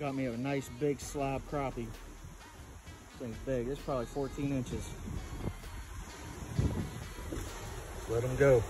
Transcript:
got me a nice big slab crappie. This thing's big. It's probably 14 inches. Let them go.